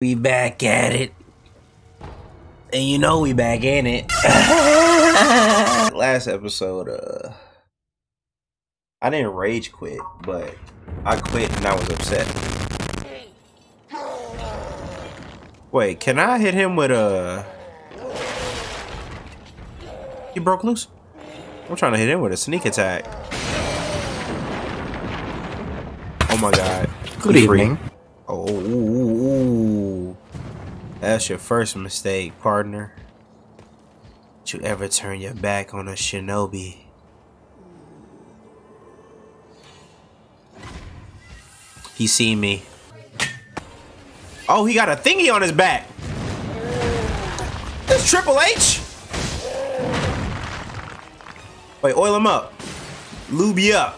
We back at it. And you know we back in it. Last episode, uh I didn't rage quit, but I quit and I was upset. Wait, can I hit him with a He broke loose? I'm trying to hit him with a sneak attack. Oh my god. Good evening. Oh, ooh, ooh, ooh. that's your first mistake, partner. Did you ever turn your back on a shinobi? He seen me. Oh, he got a thingy on his back. This Triple H. Wait, oil him up. Lube up.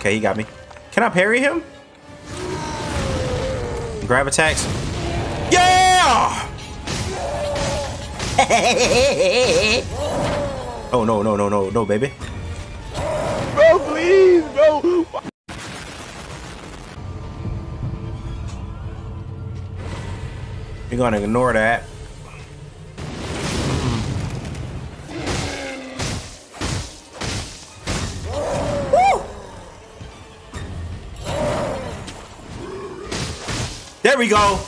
Okay, he got me. Can I parry him? Grab attacks. Yeah! oh no no no no no baby. Bro, please, bro. You're gonna ignore that. We go.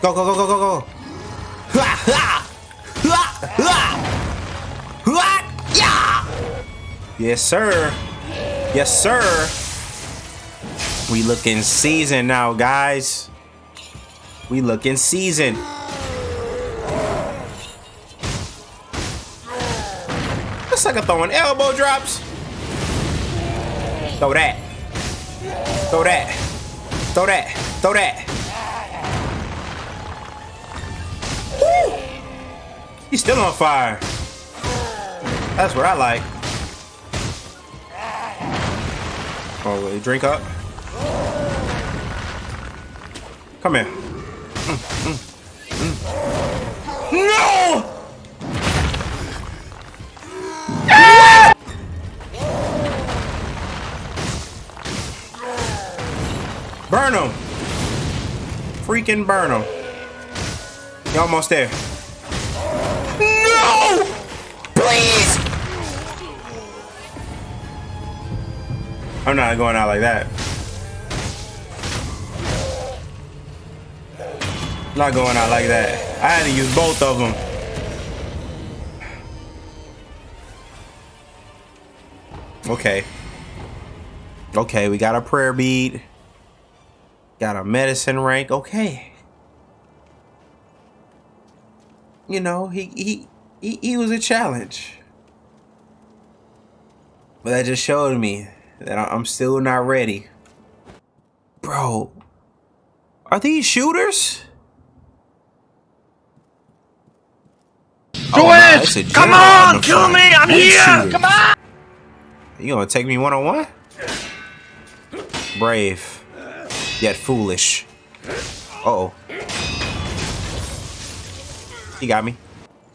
Go go go go go go. Ha ha. Ha ha. Ha yeah. Yes sir. Yes, sir. We looking season now, guys. We looking season. Sucker throwing elbow drops. Throw that. Throw that. Throw that. Throw that. Woo! He's still on fire. That's what I like. Oh, wait, drink up. Come here. Mm, mm, mm. No! Burn him. Freaking burn him. You're almost there. No! Please! I'm not going out like that. Not going out like that. I had to use both of them. Okay. Okay, we got a prayer bead. Got a medicine rank. Okay. You know, he he he, he was a challenge. But that just showed me that I'm still not ready. Bro, are these shooters? Do nah, it! Come on, kill me! I'm here! Come on! You gonna take me one on one? Brave, yet foolish. Uh oh. He got me.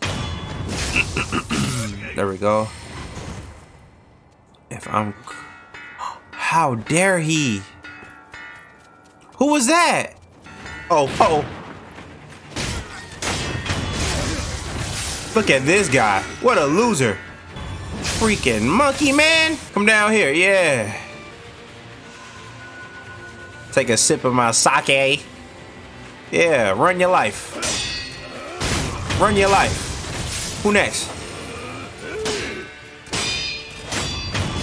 there we go. If I'm. How dare he? Who was that? Oh, oh. Look at this guy. What a loser. Freaking monkey man. Come down here. Yeah. Take a sip of my sake. Yeah, run your life. Run your life. Who next?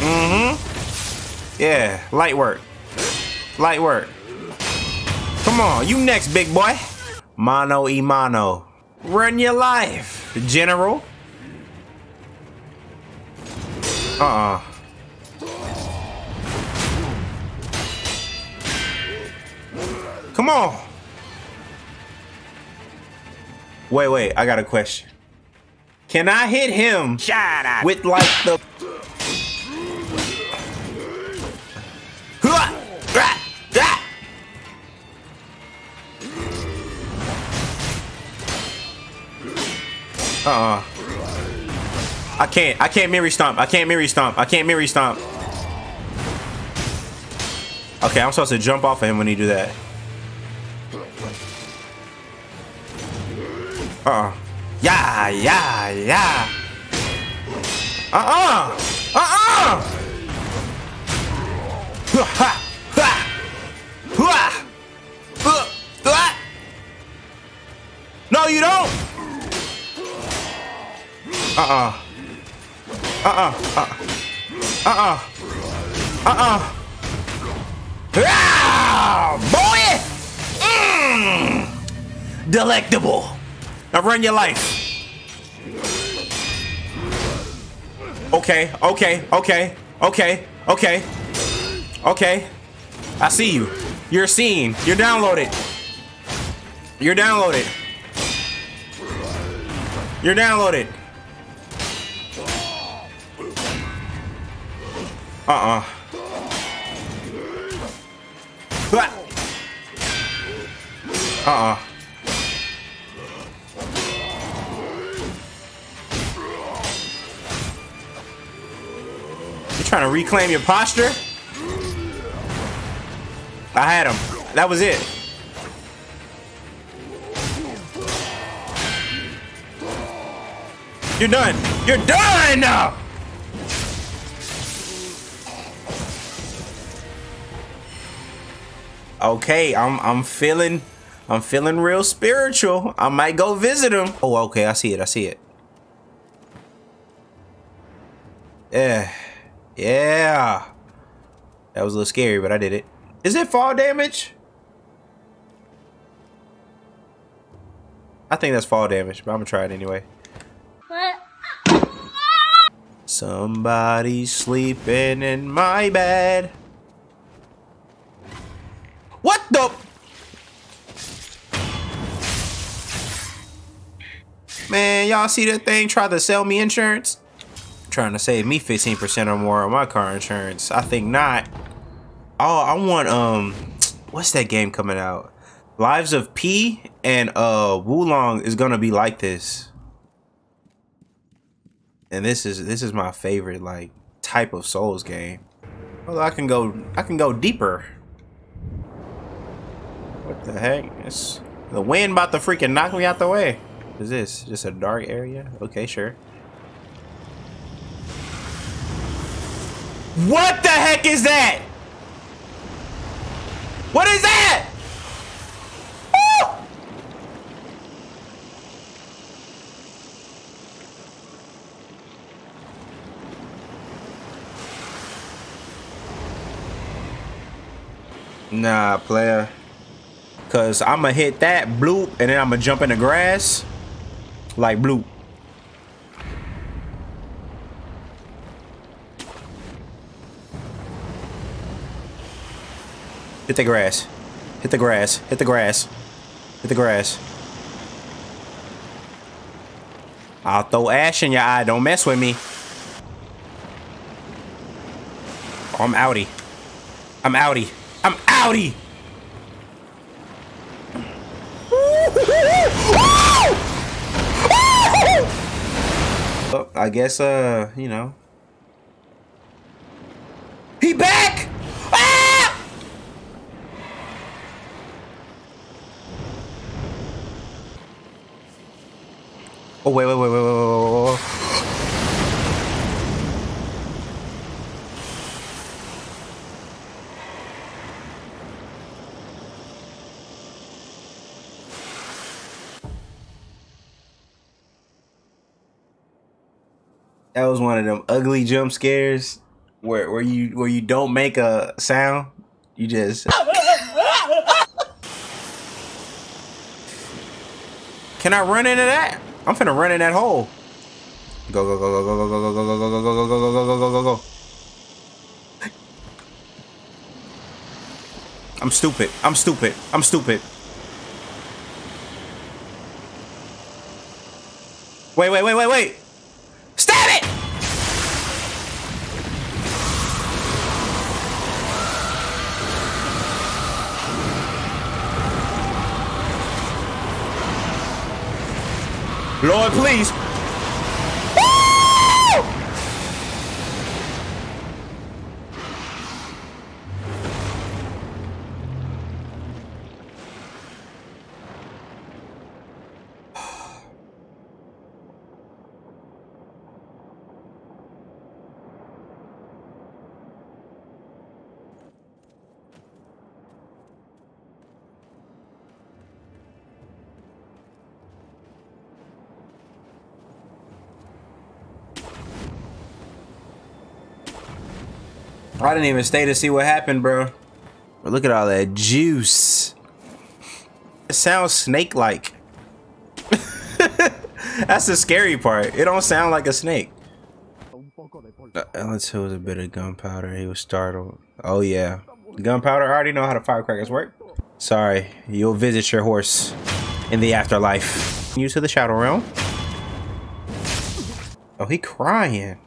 Mm-hmm. Yeah, light work. Light work. Come on, you next, big boy. Mono y mano. Run your life, General. Uh-uh. Come on. Wait, wait, I got a question. Can I hit him with like the Uh-uh. I can't. I can't mirror stomp. I can't mirror stomp. I can't mirror stomp. Okay, I'm supposed to jump off of him when he do that. Uh-uh. Yeah, yeah, yeah. Uh-uh. Uh-uh. Ha, ha. Ha. No, you don't. Uh-uh. Uh-uh. Uh-uh. Uh-uh. Ah, boy! Mmm! Delectable. Now run your life. Okay, okay, okay, okay, okay, okay. I see you. You're seen. You're downloaded. You're downloaded. You're downloaded. Uh-uh. Uh-uh. Trying to reclaim your posture? I had him. That was it. You're done. You're done now. Okay, I'm I'm feeling I'm feeling real spiritual. I might go visit him. Oh, okay, I see it. I see it. Yeah. Yeah. That was a little scary, but I did it. Is it fall damage? I think that's fall damage, but I'm gonna try it anyway. What? Somebody's sleeping in my bed. What the? Man, y'all see that thing try to sell me insurance? Trying to save me 15% or more on my car insurance. I think not. Oh, I want, um, what's that game coming out? Lies of P and uh Wo Long is gonna be like this. And this is this is my favorite like type of Souls game. Well, I can go I can go deeper. What the heck? It's the wind about to freaking knock me out the way. What is this? Just a dark area? Okay, sure. What the heck is that? What is that? Nah, player. Cause I'ma hit that bloop and then I'ma jump in the grass. Like bloop. Hit the grass. Hit the grass. Hit the grass. Hit the grass. I'll throw ash in your eye. Don't mess with me. I'm outie. I'm outie. I'm outie. I guess, uh, you know. He back! Oh, wait, wait, wait, wait, wait, wait, wait, That was one of them ugly jump scares where where you where you don't make a sound, you just Can I run into that? I'm finna run in that hole. Go go go go go go go go go go go go go go go go go go go. I'm stupid. I'm stupid. I'm stupid. Wait, wait, wait, wait, wait. Lord, please. I didn't even stay to see what happened, bro. But look at all that juice. It sounds snake-like. That's the scary part. It don't sound like a snake. Uh, see a bit of gunpowder. He was startled. Oh yeah, gunpowder. I already know how the firecrackers work. Sorry, you'll visit your horse in the afterlife. You to the shadow realm. Oh, he crying.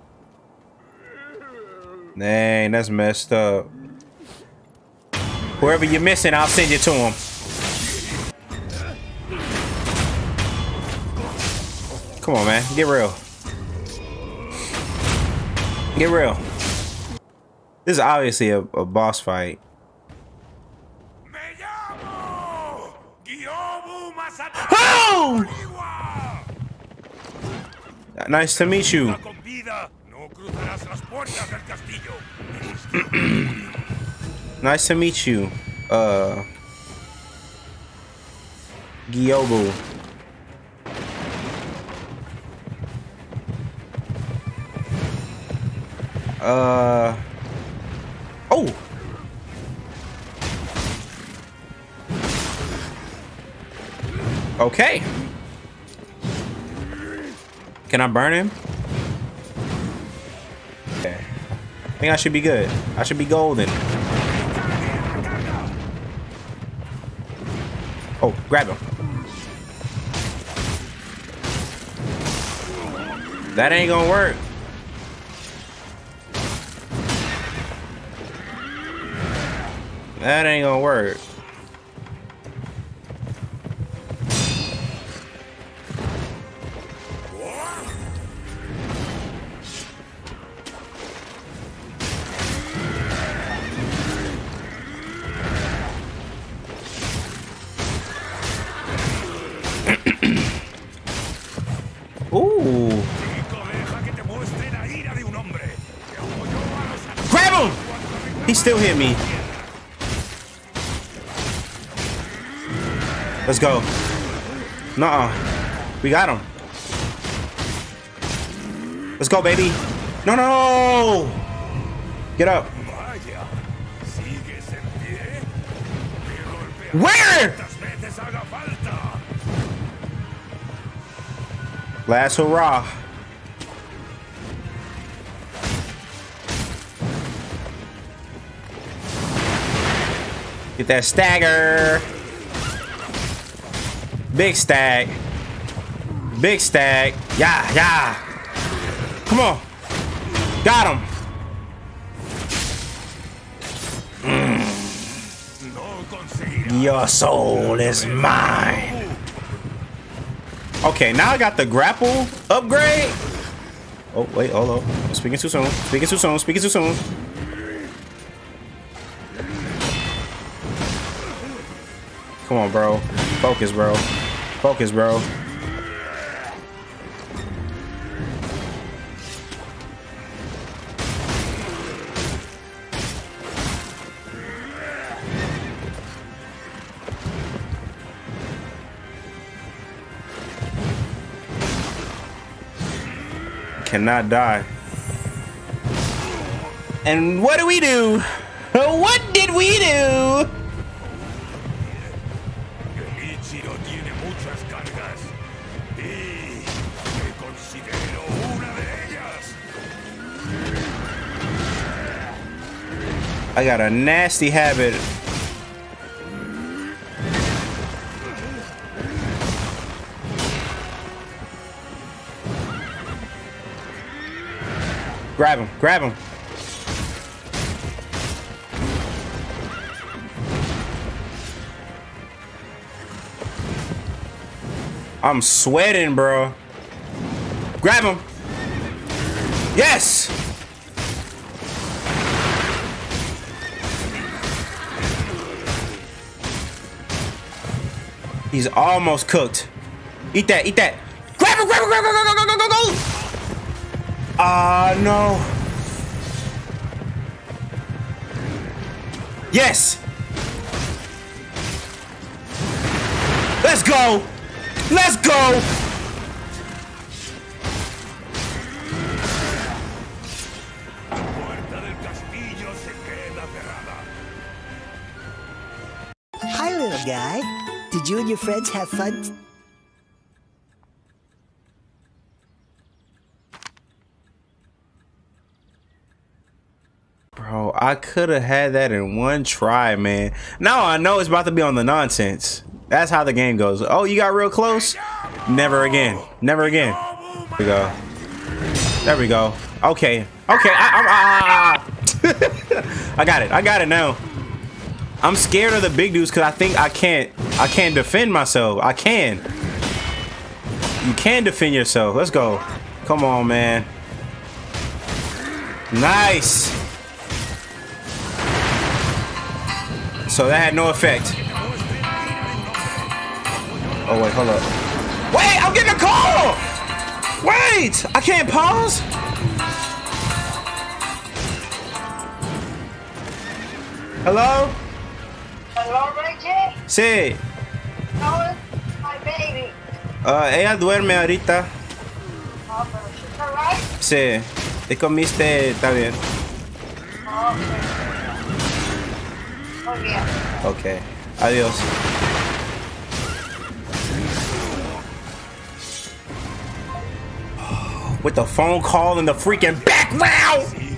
Dang, that's messed up. Whoever you're missing, I'll send you to him. Come on, man. Get real. Get real. This is obviously a, a boss fight. Oh! Nice to meet you. nice to meet you. Uh Gyoubu. Uh Oh Okay. Can I burn him? I think I should be good. I should be golden. Oh, grab him. That ain't gonna work. That ain't gonna work. Still hit me. Let's go. Nuh-uh. We got him. Let's go, baby. No, no! Get up. Where? Last hurrah. Get that stagger. Big stag. Big stag. Yeah, yeah. Come on. Got him. Mm. Your soul is mine. Okay, now I got the grapple upgrade. Oh, wait, hold on. Speaking too soon. Speaking too soon. Speaking too soon. Come on, bro. Focus, bro. Focus, bro. Cannot die. And what do we do? What did we do? I got a nasty habit. Grab him, grab him. I'm sweating, bro. Grab him. Yes. He's almost cooked. Eat that, eat that. Grab him, grab him, grab him, go, go, go, go, go, go. Ah, uh, no. Yes. Let's go. Let's go. Did you and your friends have fun? Bro, I could have had that in one try, man. Now I know it's about to be on the nonsense. That's how the game goes. Oh, you got real close? Never again. Never again. There we go. There we go. Okay. Okay. I, I, I, I got it. I got it now. I'm scared of the big dudes because I think I can't. I can't defend myself. I can. You can defend yourself. Let's go. Come on, man. Nice. So that had no effect. Oh, wait, hold up. Wait, I'm getting a call! Wait! I can't pause? Hello? Reggie? Sí. Is my baby? Uh, ella duerme ahorita. Oh, pero she's alright? Sí. ¿Te comiste? Está bien. Okay. Muy bien. Ok. Adiós. With the phone call in the freaking background!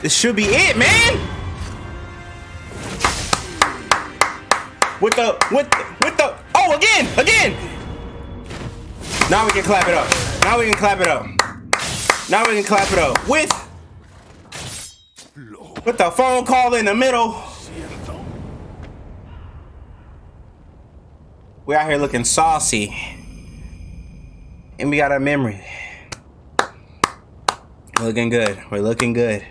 This should be it, man! With the, with, with the, oh, again, again! Now we can clap it up. Now we can clap it up. Now we can clap it up. With, with the phone call in the middle. We out here looking saucy. And we got our memory. Looking good. We're looking good.